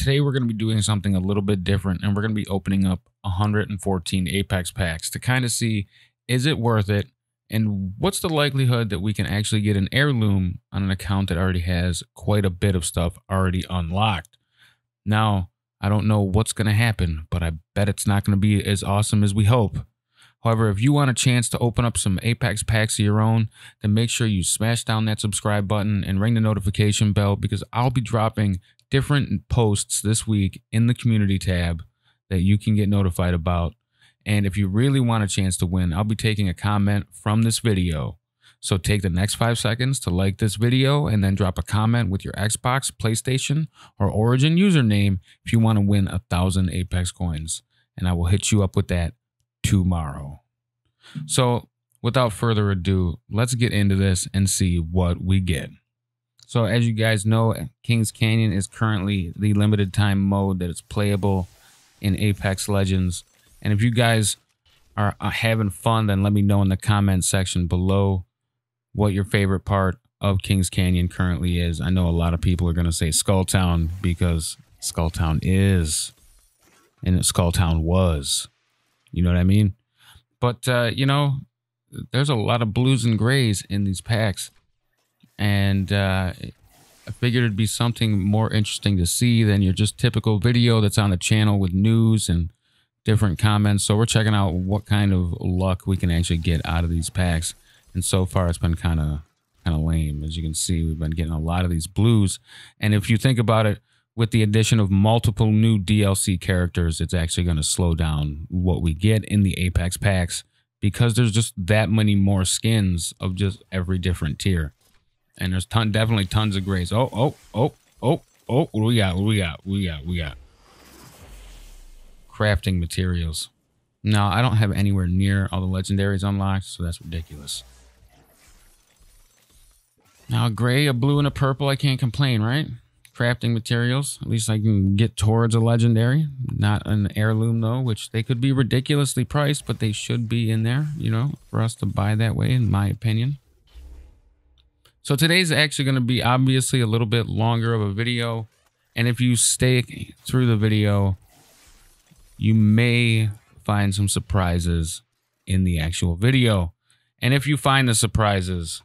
today we're going to be doing something a little bit different and we're going to be opening up 114 Apex packs to kind of see is it worth it and what's the likelihood that we can actually get an heirloom on an account that already has quite a bit of stuff already unlocked. Now, I don't know what's going to happen, but I bet it's not going to be as awesome as we hope. However, if you want a chance to open up some Apex packs of your own, then make sure you smash down that subscribe button and ring the notification bell because I'll be dropping different posts this week in the community tab that you can get notified about. And if you really want a chance to win, I'll be taking a comment from this video. So take the next five seconds to like this video and then drop a comment with your Xbox, PlayStation, or Origin username if you want to win a thousand Apex coins. And I will hit you up with that tomorrow. So without further ado, let's get into this and see what we get. So as you guys know, Kings Canyon is currently the limited time mode that is playable in Apex Legends. And if you guys are having fun, then let me know in the comment section below what your favorite part of Kings Canyon currently is. I know a lot of people are going to say Skulltown because Skulltown is and Skulltown was. You know what I mean? But, uh, you know, there's a lot of blues and grays in these packs and uh, I figured it'd be something more interesting to see than your just typical video that's on the channel with news and different comments. So we're checking out what kind of luck we can actually get out of these packs. And so far, it's been kind of kind of lame. As you can see, we've been getting a lot of these blues. And if you think about it, with the addition of multiple new DLC characters, it's actually going to slow down what we get in the Apex packs because there's just that many more skins of just every different tier. And there's ton, definitely tons of grays. Oh, oh, oh, oh, oh. What we got? What we got? What we got? We got crafting materials. No, I don't have anywhere near all the legendaries unlocked, so that's ridiculous. Now, a gray, a blue, and a purple, I can't complain, right? Crafting materials. At least I can get towards a legendary. Not an heirloom, though, which they could be ridiculously priced, but they should be in there, you know, for us to buy that way, in my opinion. So today's actually going to be obviously a little bit longer of a video. And if you stay through the video, you may find some surprises in the actual video. And if you find the surprises,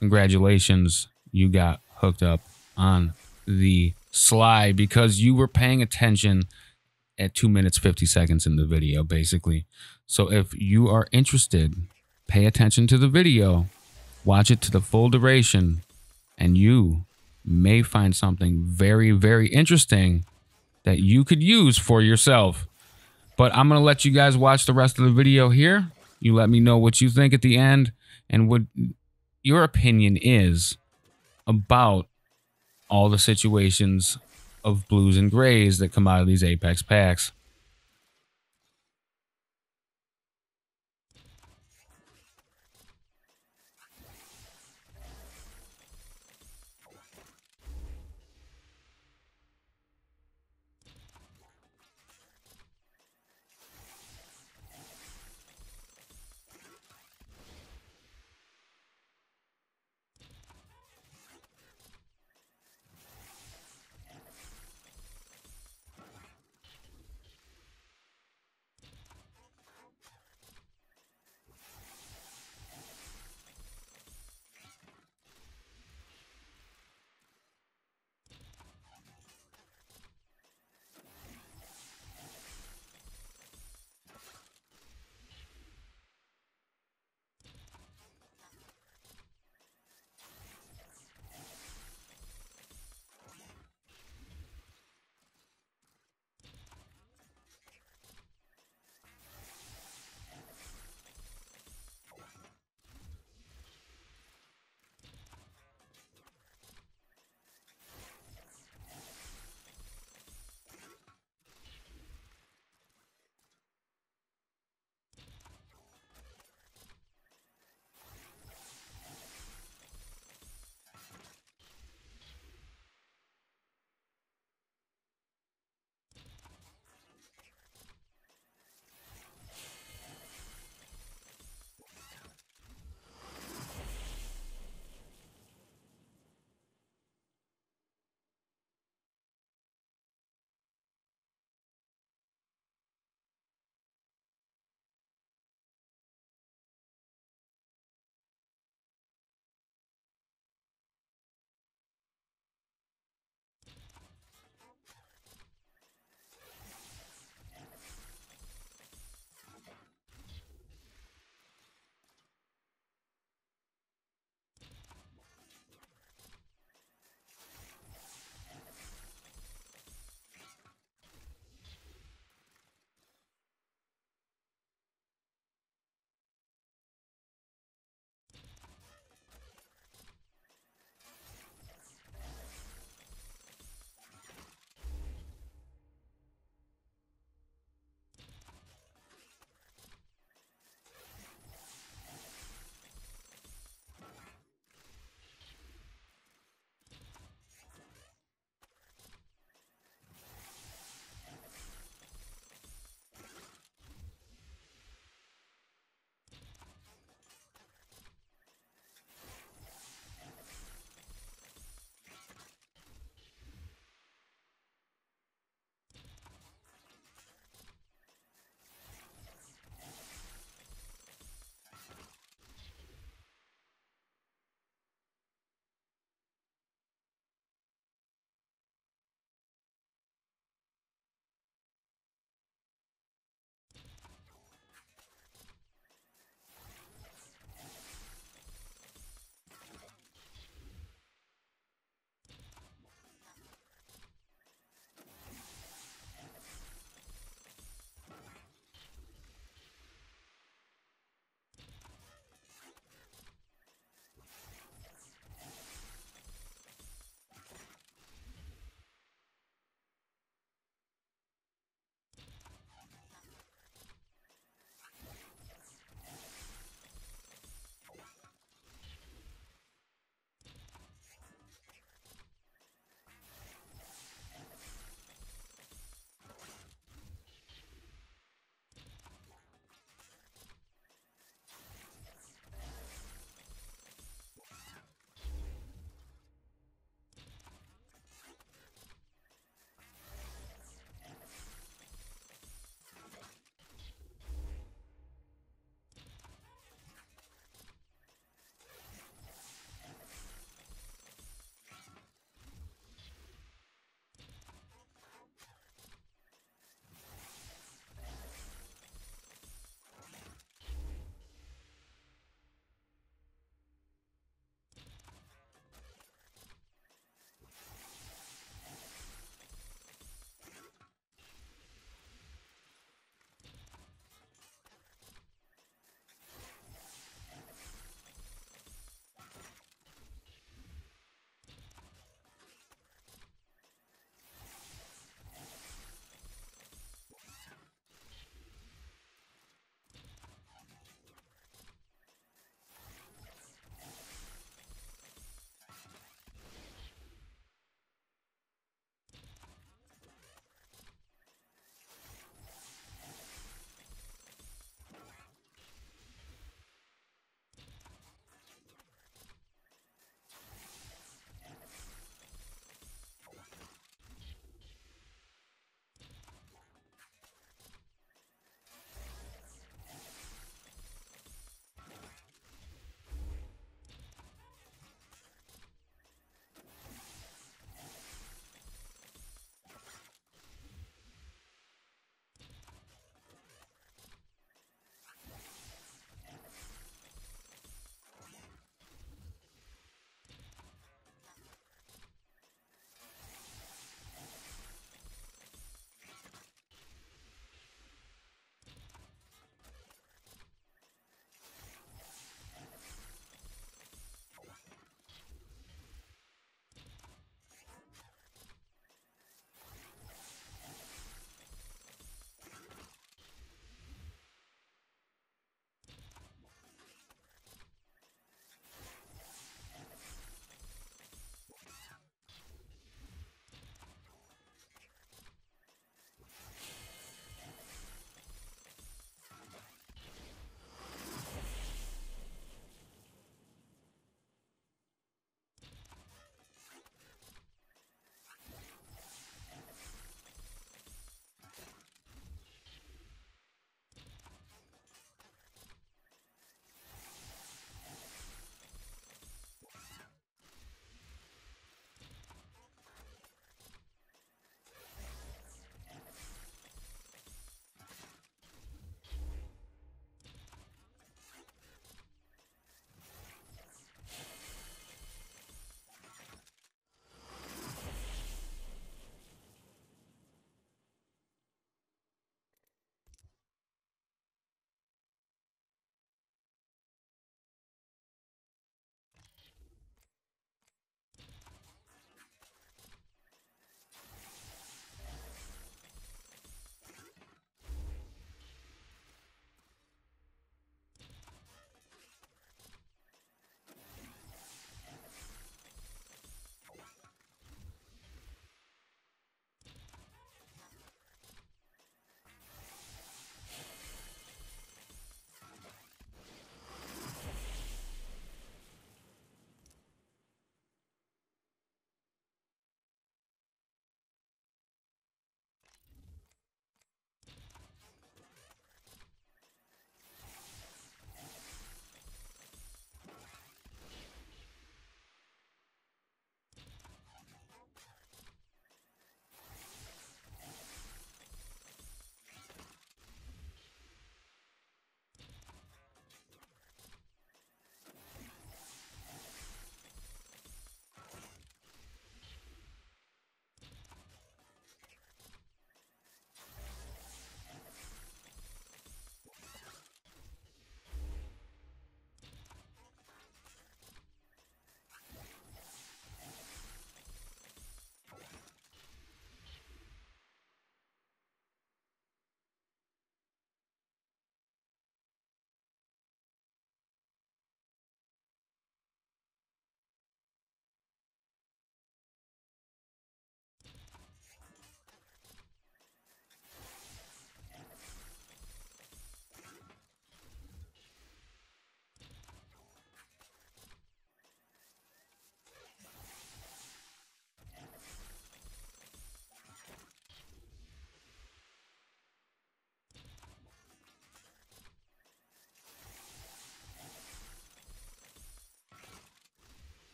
congratulations, you got hooked up on the sly because you were paying attention at 2 minutes 50 seconds in the video basically. So if you are interested, pay attention to the video Watch it to the full duration, and you may find something very, very interesting that you could use for yourself. But I'm going to let you guys watch the rest of the video here. You let me know what you think at the end and what your opinion is about all the situations of blues and grays that come out of these Apex packs.